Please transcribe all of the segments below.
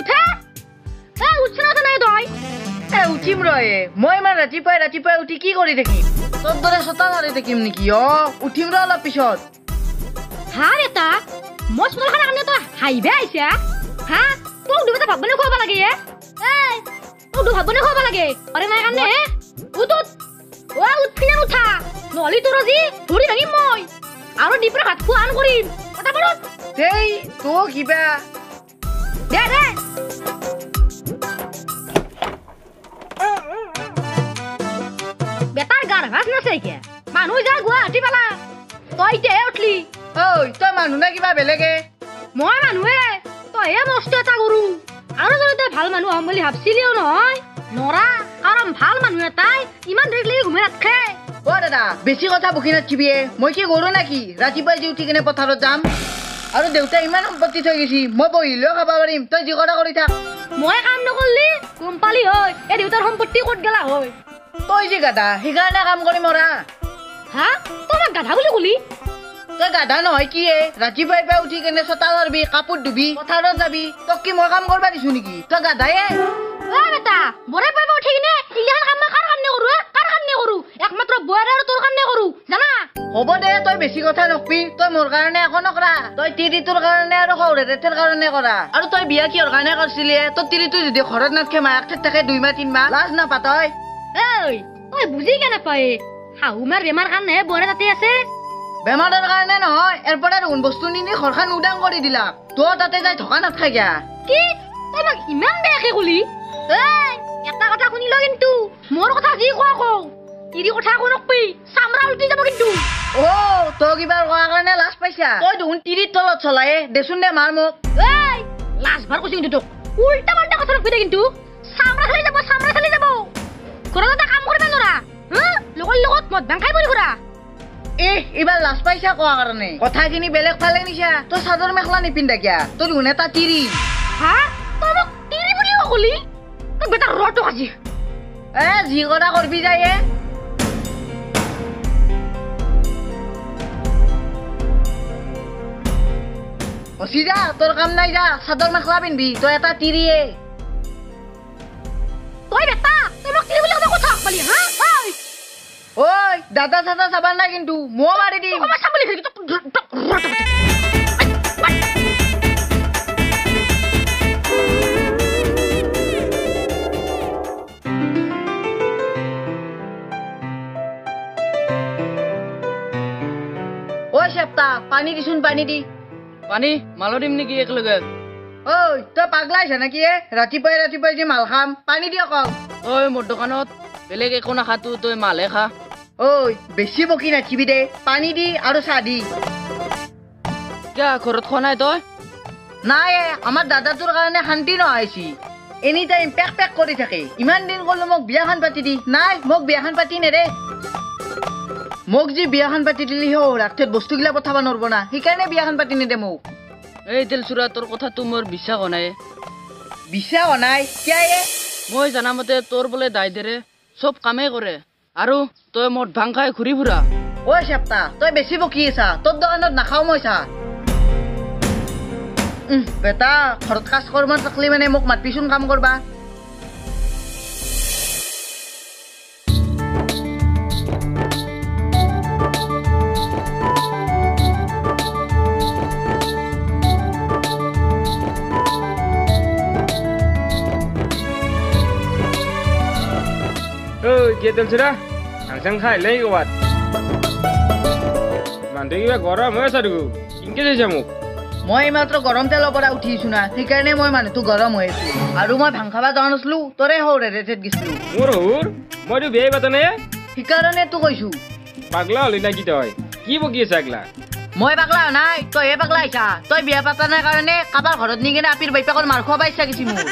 উঠে এই উঠছে না নাই তই এ উঠিম ৰয়ে মই ইমান ৰাতিপুৱাই ৰাতিপুৱাই উঠি কি কৰি থাকিম তোৰ দৰে মাৰি থাকিম নেকি অ উঠিম ৰ অলপ পিছত হা বেটা মই স্কুলৰ খানা কাৰণে তই হাঁহিবে আহিছা হা তোক দুবেটা ভাত বনাই খুৱাব লাগে দু ভাত বনাই খুৱাব লাগে আৰে নাই কাৰণে হে উঠ উঠ অ উঠি না উঠা নহ'লে তোৰ আজি ধৰি ভাঙিম মই আৰু দিপৰা ভাত খোৱা আন কৰিম পাৰোঁ সেই তো কিবা দে দে বেটাৰ গাৰ ভাত নাছে কিয় মানুহ যা গুৱাহাটী পালা তই এতিয়াহে উঠলি ঐ তই মানুহ নে কিবা বেলেগে মই মানুহে ভাবছিলিও নহয়। নৰা কাৰণ ভাল মানুহ এটাই ইমান দেৰিলৈকে ঘুমাই নাথাকে। অ দাদা বেছি কথা বকি নাথিবিয়ে মই কি কৰো নেকি? ৰাতিপুৱাই যি উঠি কিনে পথাৰত যাম। আৰু দেউতাই ইমান সম্পত্তি থৈ গৈছি। মই বহিলেও খাব পাৰিম। তই যি কৰা কৰি থাক। মই কাম নকৰলি গম পালি হয় এই দেউতাৰ সম্পত্তি ক'ত গেলা হয়? তই যি গাধা সেইকাৰণে কাম কৰি মৰা। হা? তই গাধা বুলি কলি? তই গাধা নহয় কি হে ৰাতিপুৱাই পুৱাই উঠি কেনে ছটা মাৰবি কাপোৰ ধুবি পথাৰত যাবি তোক কি মই কাম কৰিব দিছো নেকি? তই গাধায়ে অ বেটা বৰে পাই উঠি কিনে ইগিলাখান কাম মই কাৰ কাৰণে কৰো হে? কাৰ কাৰণে কৰো? একমাত্ৰ বৌৰ আৰু তোৰ কাৰণে কৰো জানা? হ'ব দে তই বেছি কথা নকবি তই মোৰ কাৰণে একো নকৰা। তই তিৰিটোৰ কাৰণে আৰু সৌৰেথেৰ কাৰণে কৰা। আৰু তই বিয়া কিহৰ কাৰণে কৰিছিলি? তোৰ তিৰিটো যদি ঘৰত নাথাকে মায়াক থাকে দুই মাহ তিন মাহ লাজ নাপা তই। ঐ তই বুজি কেনে পাই শাহু মাৰ বেমাৰ কাৰণেহে বৌৰে তাতে আছে। বেমাৰৰ কাৰণে নহয় ইয়াৰ পৰা দেখোন বস্তু নি নি ঘৰখন উদাং কৰি দিলা। তোৰ তাতে যাই থকা নাথাকে কিয়া কি? তই মোক ইমান বেয়াকে কলি? এই এটা কথা শুনি ল কিন্তু। মোৰ কথা যি কোৱা কওঁ তিৰি কথা একো নকবি চামৰা উল্টি যাব কিন্তু। অ তই কিবা কোৱাৰ কাৰণে লাজ পাইছা? তই দেখোন তিৰিৰ তলত চলায়ে দেচোন দে মাৰ মোক এই লাজ ভাৰ কৈছো কিন্তু তোক। উল্টা পাল্টা কথা নকবি দে কিন্তু। চামৰা চালি যাব চামৰা চালি যাব। ঘৰত এটা কাম কৰিব নোৱাৰা। হা? লগৰ লগত মদ ভাং খাই পৰি ঘূৰা এ এইবাৰ লাজ পাইছা কোৱা কাৰণে? কথাখিনি বেলেগ ফালে নিছা। তই চাদৰ মেখেলা নিপিন্ধা কিয়া? তই দেখোন এটা তিৰি। হা? তই মোক তিৰি বুলিও কলি? তই বেটা ৰটো আজি। এ যি কৰা কৰবি যায় এ। হচি যা তোৰ কাম নাই যা। চাদৰ মেখেলা পিন্ধবি তই এটা তিৰিয়ে। তই বেটা তই মোক তিৰি বুলি কথা পালি হা ঐ ঐ দাদা চাদা চাবা নাই কিন্তু। মই মাৰি দিম। ঐ চেপ্তা পানী দিচোন পানী দি। পানী? মালো দিম নেকি একেলগে? ঐ তই পাগলাইছা নেকি এ? ৰাতিপুৱাই ৰাতিপুৱাই যে মাল খাম। পানী দি অকল তই মোৰ দোকানত বেলেগ একো নাখাতো তই মালহে খা। ঐ বেছি বকি নাথিবি দে পানী দি আৰু চাহ দি। কিয়া ঘৰত খোৱা নাই তই? নাই আমাৰ দাদাটোৰ কাৰণে শান্তি নহৈছি এনি টাইম পেক পেক কৰি থাকে। ইমান দিন ক'লো মোক বিয়াখন পাতি দি। নাই মোক বিয়াখন পাতি নেৰে মোক যি বিয়াখন পাতি দিলি হৌ ৰাতিত বস্তুগিলা পঠাব নোৱাৰিব না। সেইকাৰণে বিয়াখন পাতি নেদে মোক। এই তেলচুৰা তোৰ কথাটো মোৰ বিশ্বাস হোৱা নাই। বিশ্বাস হোৱা নাই কিয় মই জানামতে তোৰ বোলে দাইদেৰে চব কামেই কৰে। আৰু তই মদ ভাং খাই ঘূৰি ফুৰা। ঐ চেপ্তা তই বেছি বকি আছা। তোৰ দোকানত নাখাওঁ মই উম, বেটা ঘৰত কাজ কৰ্ম থাকলি মানে মোক মাতবিচোন কাম কৰবা। কিয় তেলচিৰা চাং খাই আহিলে ক'ৰবাত মানুহটো কিবা গৰম হৈ আছে দেখো কিনকে দিছে মোক মই এইমাত্ৰ গৰম তেলৰ পৰা উঠিছো না সেইকাৰণে মই মানুহটো গৰম হৈ আছো আৰু মই ভাং খাবা যোৱা নাছিলো তৰে সৌৰে ৰেটেত গেছিলো মোৰ সহুৰ মইতো বিয়াই পাতা নাই সেইকাৰণে তো কৈছো পাগলা হলি না কি তই কি বকি আছে আগলা মই পাগলা নাই তইহে পাগলা আহিছা তই বিয়া পাতা নাই কাৰণে কাৰোবাৰ ঘৰত নি কিনে আপিৰ বাইপাকৰ মাৰ খোৱাব ইচ্ছা গৈছি মোৰ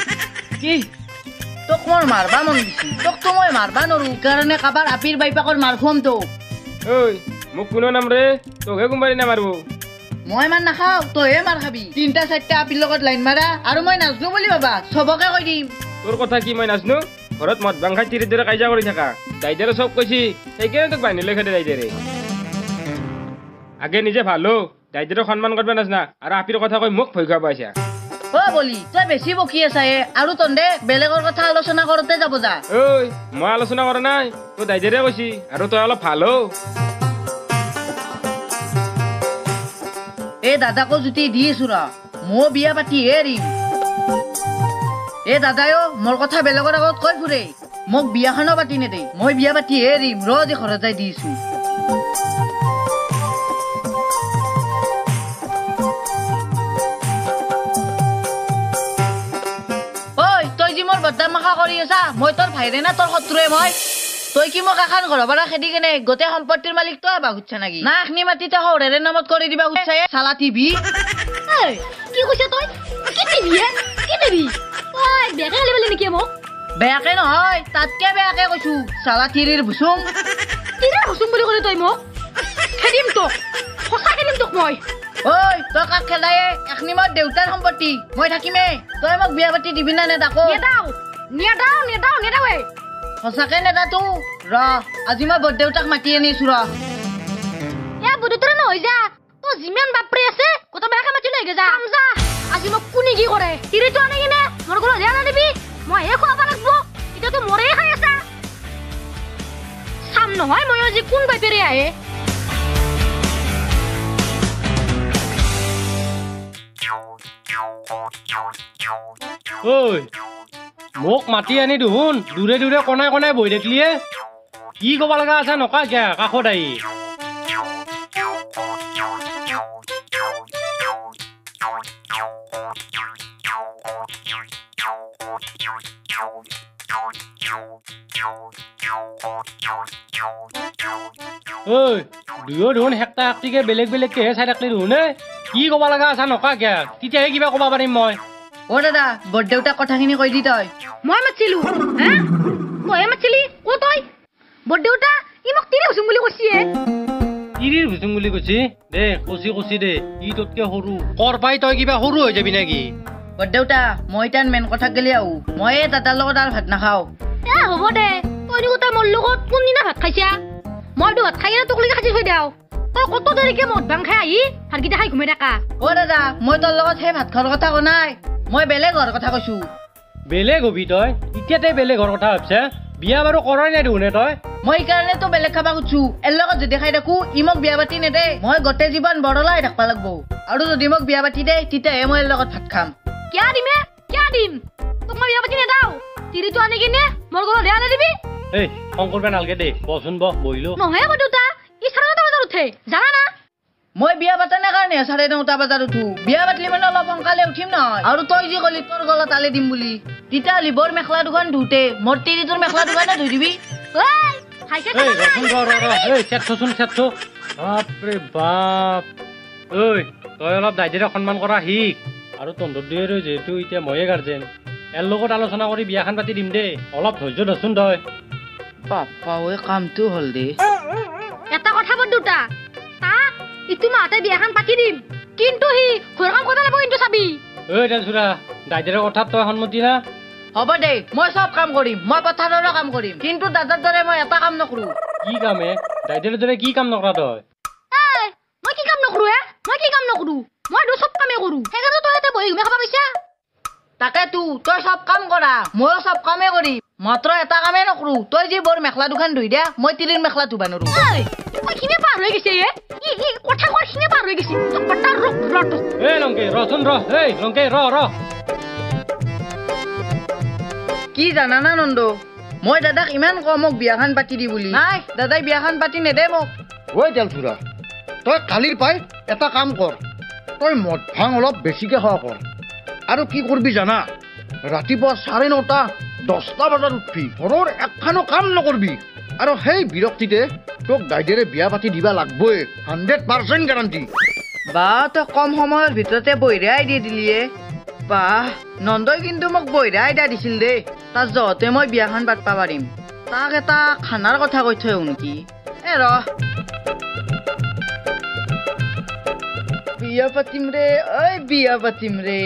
কি তোক মোৰ মাৰবা মন গৈছি তোকতো মই মাৰবা নোৱাৰো। সেইকাৰণে কাৰোবাৰ আপিৰ বাইপাকৰ মাৰ খুৱাম তোক। ঐ মোক কোনো নাম ৰে তোকহে কোনোবাই নামাৰিব মই ইমান নাখাওঁ তইহে মাৰ খাবি। তিনিটা চাৰিটা আপিৰ লগত লাইন মাৰা আৰু মই নাজনো বুলি ভাবা। চবকে কৈ দিম। তোৰ কথা কি মই নাজনো? ঘৰত মদ ভাং খাই তিৰিৰ দৰে কাজিয়া কৰি থাকা। দাইদেৰে চব কৈছি সেইকাৰণে তোক বান্ধি লৈ খেদে দাইদেৰে। আগে নিজে ভাল হ দাইদেৰক সন্মান কৰিব নাজনা আৰু আপিৰ কথা কৈ মোক ভয় খুৱাব আহিছা অ বলি তই বেছি বকি আছা আৰু তন্দে বেলেগৰ কথা আলোচনা কৰোঁতে যাব যা। ঐ মই আলোচনা কৰা নাই তোৰ দাইদেৰে কৈছি আৰু তই অলপ ভাল হ। এই দাদাকো জুতি দি আছো ৰ মই বিয়া পাতিহে এৰিম। এই দাদাইও মোৰ কথা বেলেগৰ আগত কৈ ফুৰে। মোক বিয়াখনো পাতি নেদে মই বিয়া পাতিহে এৰিম ৰ ঘৰত যাই দিছো বদমাশা কৰি আছা মই তোৰ ভাইৰে না তোৰ শত্ৰুৱে মই। তই কি মোক এখন ঘৰৰ পৰা খেদি কেনে গোটেই সম্পত্তিৰ মালিক তই হবা খুজছা নেকি না এখনি মাটি তই সৌৰেৰে নামত কৰি দিবা খুজছা চালা টিভি। কি কৈছে তই? কি হে? কি দিবি তই বেয়াকে গালি পালি নেকি মোক? বেয়াকে নহয় তাতকে বেয়াকে কৈছো চালা তিৰিৰ ভুচুং। কিৰে হুচুম বুলি ক'লি তই মোক? খেদিম তোক সঁচা খেদিম তোক মই। ঐ তই কাক খেদায়ে এখনি মোৰ দেউতাৰ সম্পত্তি? মই থাকিমে। তই মোক বিয়া পাতি দিবি না নেদাকো? নেদাও। নেদাও নেদাও নেদাৱে সঁচাকে নেদাতো? ৰ আজি মই বৰদেউতাক মাতি আনিছো ৰ এ বুধুতৰে নহয় যা। তই যিমান বাপৰে আছে গোটেই বেয়াকে মাতি লৈ যা কাম যা। আজি মোক কোনে কি কৰে? তিৰিটো আনি কিনে মোৰ ঘৰত ধ্যান আনিবি মই হে খুৱাব লাগব। এতিয়াতো মৰে খাই আছা। চাম নহয় মই আজি কোন বাপেৰে আহে? ঐ মোক মাতি আনি দেখোন। দূৰে দূৰে কণাই কণাই বহি থাকিলিয়ে কি ক'ব লগা আছে নকা কিয়া কাষত আহি। ঐ দুয়ো দেখোন হেক্টা হেক্টিকে বেলেগ বেলেগকেহে চাই থাকলি দেখোন কি ক'ব লগা আছে নকা কিয়া। তেতিয়াহে কিবা ক'ব পাৰিম মই। অ দাদা বৰদেউতাক কথাখিনি কৈ দি তই। মই মাতিছিলো হা? মইহে মাতিছিলি অ তই? বৰদেউতা ই মোক তিৰি হুচুম বুলি কৈছে তিৰিৰ ভুচুং বুলি কৈছি? দে কচি কচি দে ই তোতকে সৰু। কৰ পাই তই কিবা সৰু হৈ যাবি নেকি? বৰদেউতা মই তান মেইন কথাক গেলি আহো। মই এই দাদাৰ লগত আৰু ভাত নাখাওঁ। এ হ'ব দে। তই দেখোন মোৰ লগত কোনদিনা ভাত খাইছা? মইতো ভাত খাই তোক লৈকে থৈ দিওঁ তই কত দেৰিকে মদ ভাং খাই আহি ভাতকেইটা খাই ঘুমাই থাকা? অ দাদা মই তোৰ লগত সেই ভাত খোৱাৰ কথা কোৱা নাই। মই বেলেগৰ কথা কৈছো। বেলেগ হবি তই? এতিয়াতে বেলেগৰ কথা ভাবছা বিয়া বাৰু কৰাই নাই দেখোনে তই? মই সেইকাৰণেতো বেলেগ খাবা খুজছো। এৰ লগত যদি খাই থাকো ই মোক বিয়া পাতি নেদে। মই গোটেই জীৱন বৰলাই থাকবা লাগব। আৰু যদি মোক বিয়া পাতি দে তেতিয়াহে মই এৰ লগত ভাত খাম। কিয়া দিমে কিয়া দিম? তোক মই বিয়া পাতি নেদাও। তিৰিটো আনি কিনে মোৰ ঘৰত ধ্যান দিবি এই খং কৰিব নালাগে দেই। বচোন বহ বহিলো। নহয় মই দেউতা ই চাৰে নটা বজাত উঠে। জানা না? মই বিয়া পাতা নাই কাৰণে চাৰে নটা বজাত উঠো। বিয়া পাতিলি মানে অলপ সোনকালে উঠিম নহয়। আৰু তই যি কলি তোৰ গলত আলি দিম বুলি। তেতিয়াহ'লে বৰ মেখেলা দুখন ধুতে। মোৰ তিৰিটোৰ মেখেলা দুখনে ধুই দিবি। বাপৰে বাপ। ঐ তই অলপ দাইদেৰে সন্মান কৰা শিক আৰু তহঁতৰ দুয়েৰে যিহেতু এতিয়া ময়ে গাৰ্জেন এৰ লগত আলোচনা কৰি বিয়াখন পাতি দিম দেই। অলপ ধৈৰ্য ধৰচোন তই। পাপা ঐ কামটো হ'ল দেই এটা কথা বৰ দুটা। ইটো মাহতে বিয়াখন পাতি দিম। কিন্তু সি ঘৰ কাম কৰিব লাগিব কিন্তু চাবি। ঐ তেলচুৰা দাইদেৰে কথাত তই সন্মতি না? হ'ব দে মই চব কাম কৰিম মই পথাৰৰো কাম কৰিম কিন্তু দাদাৰ দৰে মই এটা কাম নকৰো। কি কামে? দাইদেৰে দৰে কি কাম নকৰা তই? মই কি কাম নকৰো হে? মই কি কাম নকৰো? মই তো চব কামেই কৰো। সেইকাৰণে তই ইয়াতে বহি ঘুমাই খাব পাইছা? তাকেতো তই চব কাম কৰা ময়ো চব কামেই কৰিম মাত্ৰ এটা কামেই নকৰো তই যি বৰ মেখেলা দুখন ধুই দিয়া মই মেখেলা ধুবা নোৱাৰো। পাৰ হৈ গৈছে কথা পাৰ হৈ গৈছে। এই লংকে ৰচোন ৰ এই লংকে ৰ ৰ। কি জানানা নন্দ মই দাদাক ইমান কওঁ মোক বিয়াখন পাতি দি বুলি। নাই দাদাই বিয়াখন পাতি নেদে মোক। ঐ তেলচুৰা তই কালিৰ পাই এটা কাম কৰ তই মদ ভাং অলপ বেছিকে খোৱা কৰ। আৰু কি কৰিবি জানা? ৰাতিপুৱা চাৰে নটা দহটা বজাত উঠবি ঘৰৰ একখানো কাম নকৰবি। আৰু সেই বিৰক্তিতে তোক দাইদেৰে বিয়া পাতি দিবা লাগবই হাণ্ড্ৰেড পাৰ্চেণ্ট গেৰাণ্টি বা তই কম সময়ৰ ভিতৰতে বহিৰে আইডিয়া দিলিয়ে। বাহ নন্দই কিন্তু মোক বহিৰে আইডিয়া দিছিল দেই। তাৰ জহতে মই বিয়াখন পাতবা পাৰিম তাক এটা খানাৰ কথা কৈ থৈ নেকি? এ ৰ। বিয়া পাতিম ৰে ঐ বিয়া পাতিম ৰে।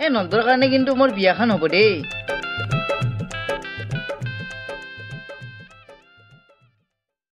এ নন্দৰ কাৰণে কিন্তু মোৰ বিয়াখন হ'ব দেই।